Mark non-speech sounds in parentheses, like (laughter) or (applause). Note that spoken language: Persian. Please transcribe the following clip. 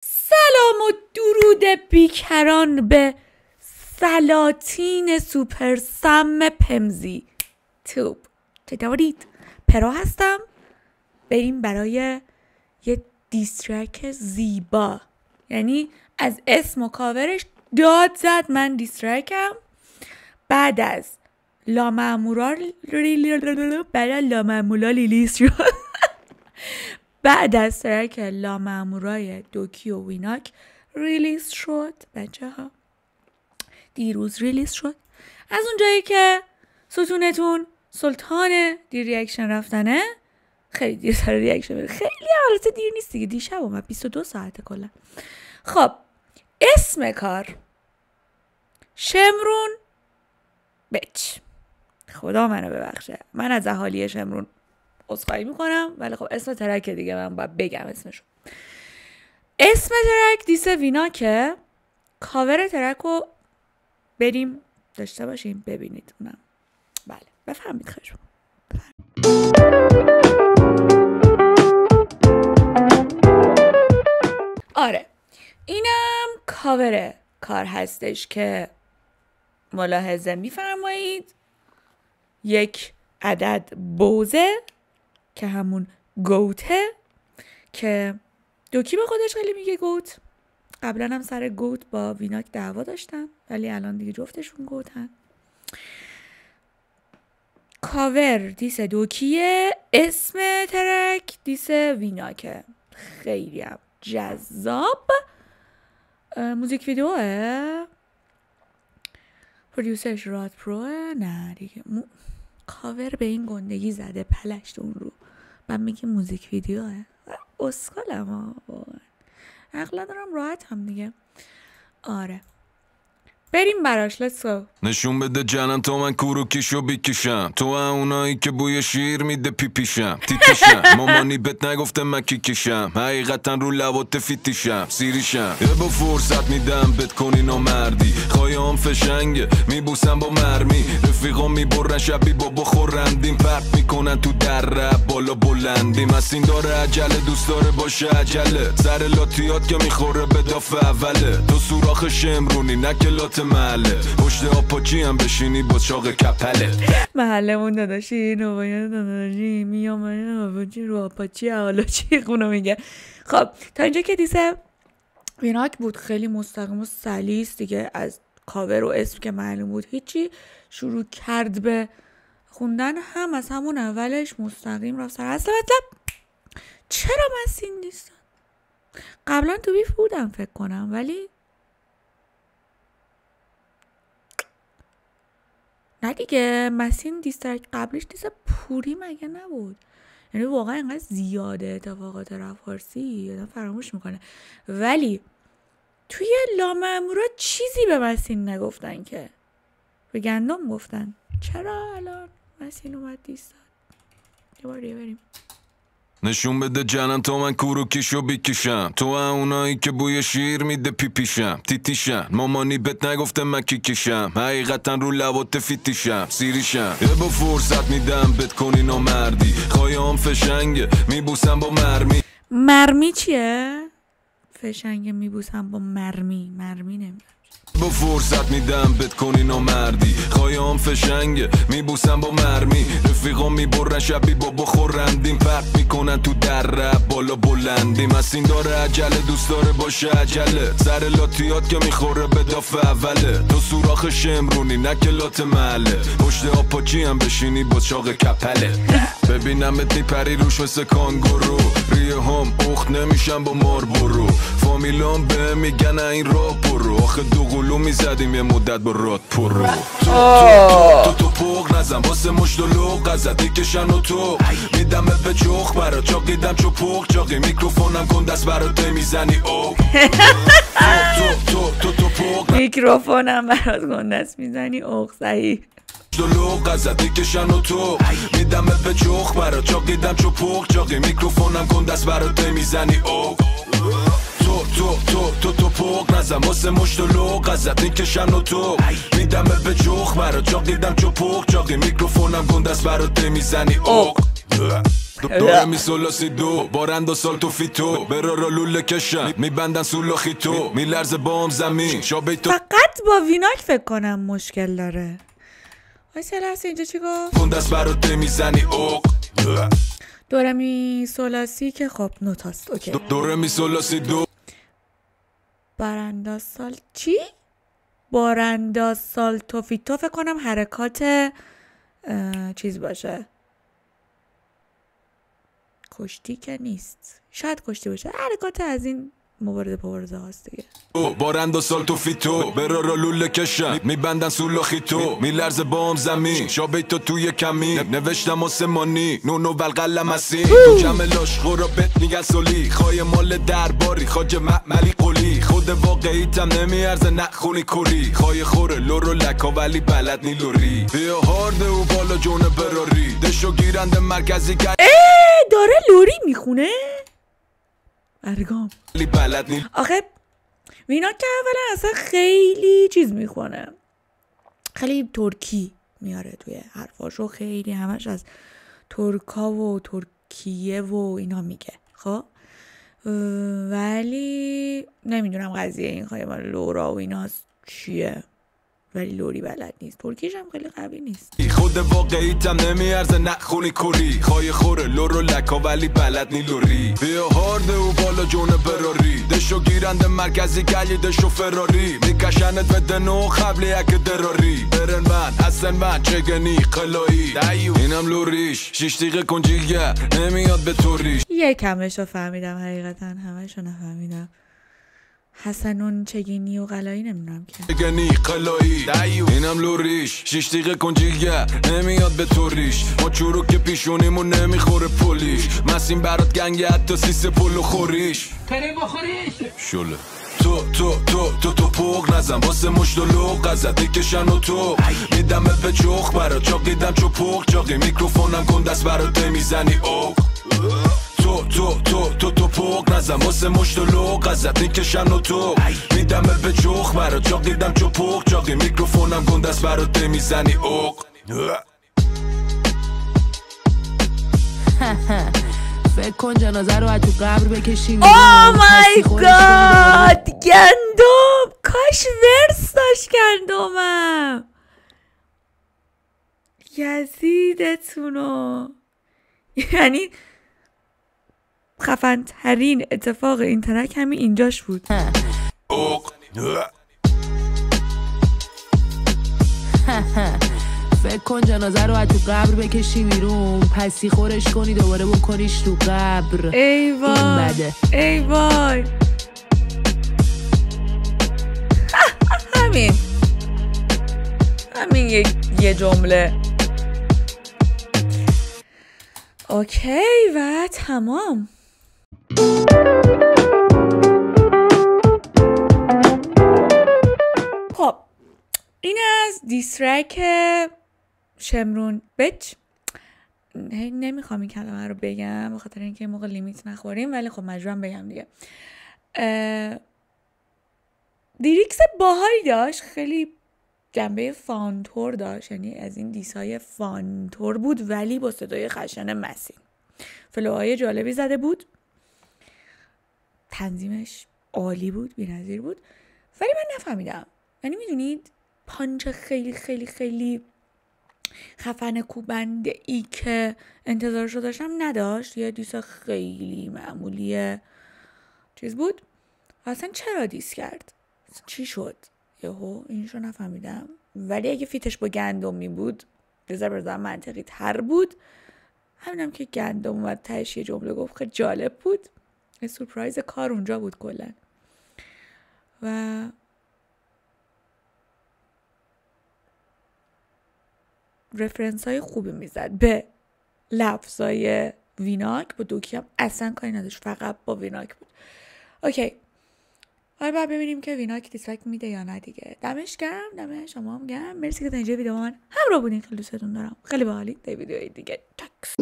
سلام و درود بیکران به سلاطین سوپر سم پمزی توب چطورید؟ پرا هستم بریم برای یه دیسترک زیبا یعنی از اسم و کاورش داد زد من دیسترکم بعد از لامامورا بعد از لامامولا لیلیس شد بعد از track لامامورای دوکی و ویناک release شد. بچه ها دیروز release شد. از اونجایی که ستونتون سلطان دیر reaction رفتنه خیلی دیر سر reaction بره. خیلی حالت دیر نیست دیگه. دیشب اومد. 22 ساعته کلا. خب اسم کار. شمرون بچ. خدا منو ببخشه. من از اهالی شمرون عذرخواهی می‌کنم. ولی خب اسم track دیگه من باید بگم اسمشو. اسم track diss ویناکه cover track رو بریم داشته باشیم ببینید اونم. بله بفهمید خواهش آره اینم کاور کار هستش که ملاحظه میفرمایید. یک عدد بزه. که همون goat ه که دوکی به خودش خیلی میگه goat. قبلا هم سر goat با ویناک دعوا داشتن ولی الان دیگه جفتشون goat ن. cover diss دوکیه اسم track diss ویناکه خیلی هم جذاب. music video ه پرودیوسرش راد پروه نه دیگه. کاور به این گندگی زده پلشت اون رو. من میگه موزیک ویدیوه. اسکالم ها عقلا دارم راحت هم دیگه. آره. بریم براش go. نشون بده جنن تو من کوروکیشو بیکشم. تو اونایی که بوی شیر میده پیپیشم. تیتیشم (laughs) مامانی بهت نگفته من کیکشم حقیقتا رو لبات فیتیشم. سیریشم. یه با فرصت میدم بت کنی نامردی خواهیام فشنگه میبوسم با مرمی. رفیقام می‌برن شبی با بخورندیم. پرت می‌کنن تو در بالا بلندیم. از این داره عجله. دوست داره باشه عجله. سر لاتیات که می‌خوره به داف اوله. تو سوراخ شمرونی نه محله. پشت آپاچی هم بشینی با چاق کپله. محلمون داداشی نوبایان داداشی میام آپاچی رو آپاچی حالا چی خونو میگه. خب تا اینجا که diss ه ویناک بود خیلی مستقیم و سلیس دیگه از کاور و اسم که معلوم بود. هیچی شروع کرد به خوندن هم از همون اولش مستقیم رفت سر اصل مطلب. چرا مسین نیستن قبلا تو بیف بودم فکر کنم ولی دیگه مسین دیسترک قبلش دیست پوری مگه نبود؟ یعنی واقعا اینقدر زیاده اتفاقات رفت فارسی آدم فراموش می‌کنه. ولی توی لامامورا چیزی به مسین نگفتن که. به گندم گفتن. چرا الان مسین اومد دیستان یه بار بریم. نشون بده جنن تو من کوروکیشو بیکشم تو اونایی که بوی شیر میده پیپیشم. تیتیشم. مامانی بهت نگفته من کیکشم. حقیقتا رو لبات فیتیشم. سیریشم. یه با فرصت میدم بت کنی نامردی. خواهیام فشنگه. میبوسم با مرمی. مرمی چیه؟ فشنگ میبوسم با مرمی. مرمی نمی‌دونم. با فرصت میدم بت کنی نامردی خواهیام فشنگه میبوسم با مرمی. رفیقام می‌برن شبی با بخورندیم پرت می‌کنن تو در بالا بلندیم. از این داره عجله دوست داره باشه عجله. سر لاتیات که می‌خوره به داف اوله. تو سوراخ شمرونی نه لات محله. پشت آپاچی هم بشینی با چاق کپله. ببینمت میپری روش مثل کانگورو. ریه هم اخت نمیشم با مار برو فامیلام به میگن این راه برو آخه دو قلو می‌زدیم یه مدت با راد پرو. تو تو پوق نزن واسه مشت و لوق ازت می‌کشن و تو. میدم به چخ برا چاقیدم چو پوق چاقی میکروفونم کن دست برات می‌زنی. او. تو تو تو تو پوق میکروفونم برات گندست می‌زنی. اوق صحیح. دلوق ازت می‌کشن و تو. میدم به چخ برا چاقیدم چو پوق چاقی میکروفونم کن دست برات می‌زنی. او. تو تو تو تو تو پوق نزن. واسه مشت و لوق ازت می‌کشن و تو میدم به جخ برا چاقیدم چو پوق چاقی میکروفونم کن دست برات می‌زنی او. دوره می سولاسی دو. بارند و سال تو فیتو. برا را لوله کشن. میبندن سولو خیتو. میلرز بام زمین. شابه تو فقط با ویناک فکر کنم مشکل داره. وای لحظه اینجا چی گفت؟ کن دست برات می‌زنی اوق دوره می سولاسی که خب نوتاست اوکی. دوره می سولاسی دو. بارانداز سال چی؟ بارانداز سال توفیتو فکر کنم حرکات چیز باشه. کشتی که نیست. شاید کشتی باشه. حرکات از این مبارزه پبارزه هاست دیگه. تو بارند و سال تو فیتو برا را لوله کشن. میبندن سولو خیتو میلرز بام زمین. شابه تو توی کمی نوشتم آسمانی. نونو بلقلم هستی تو جمع لاش خورا بت میگن سولی. خواهی مال درباری خاج معملی قولی خود واقعیتم نمیارزه نخونی کوری خواهی خوره لورو لکا ولی بلد نی لوری. بیا هارده و بالا جون براری. دشو گیرنده مرکزی داره لوری می‌خونه؟ نی آخه وینا که اولا اصلا خیلی چیز می‌کنه خیلی ترکی میاره توی حرفاشو. خیلی همش از ترکا و ترکیه و اینا میگه خب؟ ولی نمی‌دونم قضیه این خواهی لورا و اینا چیه. ولی لوری بلد نیست. ترکیش هم خیلی قوی نیست. خود واقعیتم نمیارزه نخونی کوری. خواهی خوره لورو لکا ولی بلد نی لوری. بیا هارده و بالا جون براری. دشو گیرنده مرکزی گلی دشو فراری. میکشنت به دنو قبل یک دراری. برن من اصلا من چگنی قلایی. اینم لوریش. شیش دیگه کنجیگر نمیاد به توریش. یکمش رو فهمیدم حقیقتا همش رو نفهمیدم. حسنون چگینی و قلایی نمی‌دونم که. گنی قلایی اینم لوریش شیش دیگه کنجیگر نمیاد به توریش ما چورو که پیشونیمون نمی‌خوره پولیش مسیم برات گنگه حتی سیس پلو خوریش. کریم بخوریش شله. تو تو تو تو تو پوق نزن. واسه مشت و لوق ازت می‌کشن و تو. میدمت به چخ. برا چاقیدم چو پوق چاقی. میکروفونم کن دست برات می‌زنی اوق. تو تو تو تو تو پوق نزن. واسه مشت و لوق ازت می‌کشن و تو. میدمت به چخ برا چاقیدم چو پوق. چاقی میکروفونم کن دست برات می‌زنی اوق. (laughs) فکر کن جنازه رو از تو قبر بکشی او مای گاد. گندم. کاش ورس داشت گندمم. یزیدتونو. یعنی خفن ترین اتفاق این ترک همین اینجاش بود. فکر کن جنازه رو از تو قبر بکشی بیرون. پسی خورش کنی دوباره بکنیش تو قبر. ای این وای ای وای. همین. همین یه, یه جمله. اوکی و تمام. این از دیسترک شمرون. بچ هی نمی‌خوام این کلمه رو بگم به خاطر اینکه این موقع لیمیت نخوریم ولی خب مجبورم بگم دیگه. lyrics باحالی داشت خیلی جنبه fun طور داشت. یعنی از این diss ای fun طور بود ولی با صدای خشن مسین. flow های جالبی زده بود. تنظیمش عالی بود بی‌نظیر بود. ولی من نفهمیدم. یعنی می‌دونید پانچ خیلی خیلی خیلی خفن کوبنده ای که انتظارش رو داشتم نداشت. یه diss خیلی معمولی چیز بود؟ اصلا چرا دیس کرد؟ چی شد؟ یهو اینشو نفهمیدم. ولی اگه فیتش با گندمی بود بذار بذار منطقی تر بود. همینم که گندم اومد تهش یه جمله گفت. خیلی جالب بود. سورپرایز کار اونجا بود کلا. و رفرنس های خوبی می‌زد. به لفظای ویناک با دوکی هم اصلا کاری نداشت. فقط با ویناک بود. اوکی. حالا باید ببینیم که ویناک diss back میده یا نه دیگه. دمش گرم دم شما هم گرم. مرسی که تا اینجا ویدیو من همراه بودین. خیلی دوستتون دارم. خیلی باحالی. تا ویدیوهای دیگه. چکس